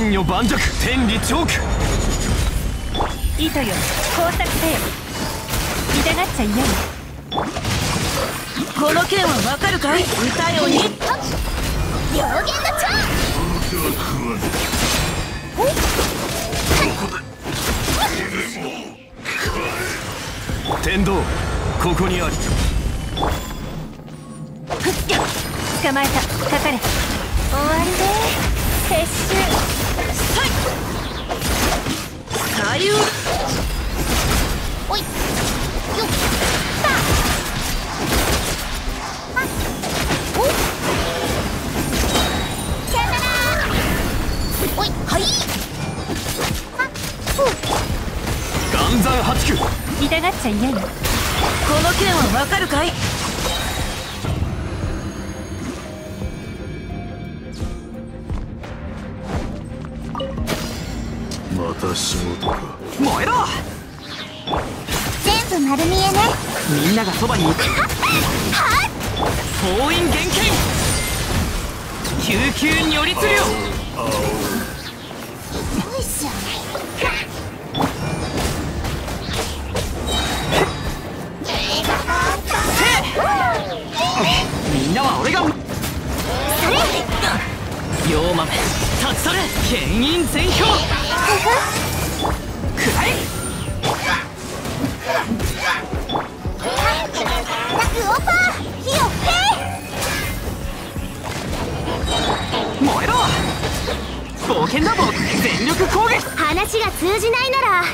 天女盤石天理チョーク糸よ工作せよ。痛がっちゃこの剣はわかるかい？歌よにの蝶。天道ここにあり捕まえた。かかれ。終わりで撤左右おいよっさあおさよならおいはい。あふう岩山八九収痛がっちゃいないこの剣はわかるかい？また仕事か。燃えろ！全部丸見えね。みんながそばにいる封印厳禁！救急如律令よいしょ。みんなは俺がそれ妖豆立ち去れ。牽引全票くらえタクオーパー火を吹燃えろ。冒険だ僕全力攻撃。け話が通じないなら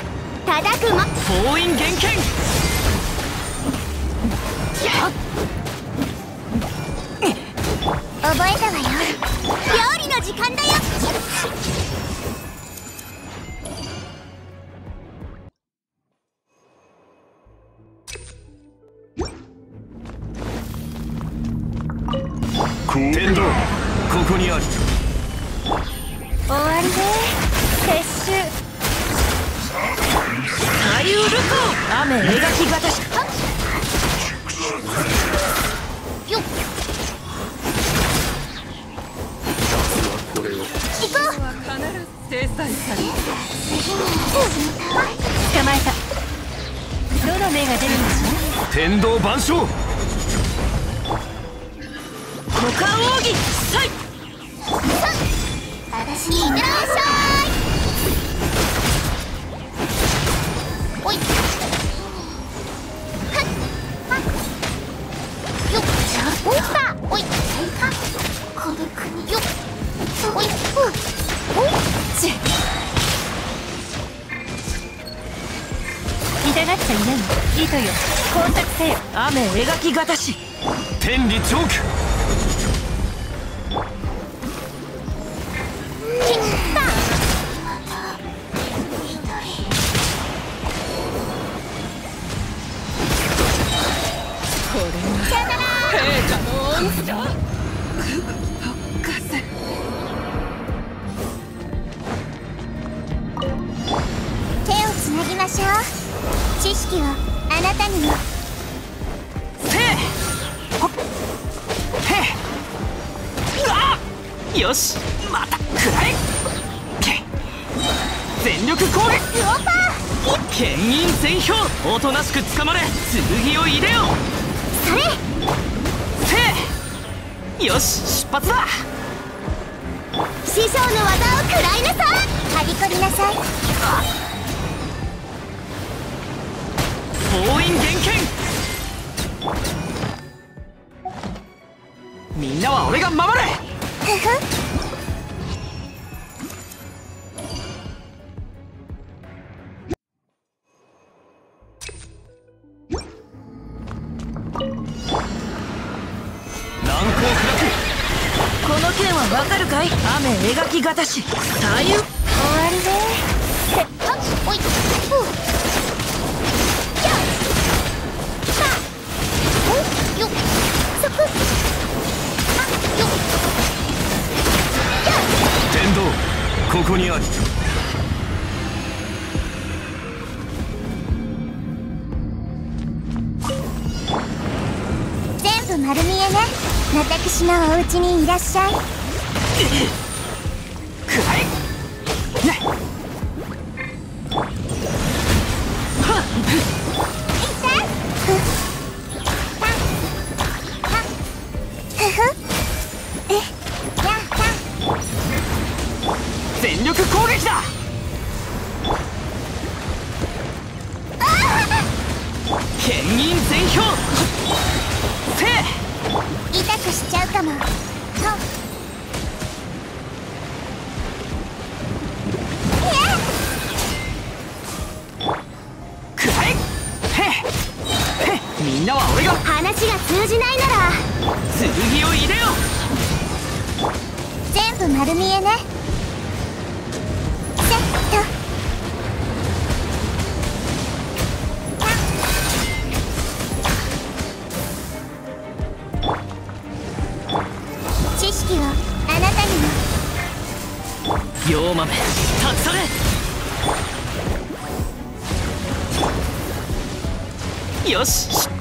叩くま封印厳禁天道ここにあり終わりで撤収ルコ雨描き型し。よっ。捕まえた。どの目が出るんでしょ天道万象股間奥義さい私にいってらっしゃいおい。はっ。はっよっ。じゃあおったおい。はっこの国よ。っおい。ふうおち痛がっちゃい。ない。糸よ工作せよ雨描き型し天理チョークきよしまた食らえ。け全力攻撃。スオパ牽引全票。おとなしく捕まれ。剣を入れよ。ーそれ。せいよし出発だ。師匠の技を食らいなさい。はびこりなさい。封印厳禁。みんなは俺が守れふふ難攻この剣はわかるかい？雨描き型し。左右終わりでせはっおい？っよっ。そく。こにあり。全部丸見えね。私のお家にいらっしゃい。くらえみんなは俺が。話が通じないなら。剣を入れよ。全部丸見えね豆。立ち去れ。よし。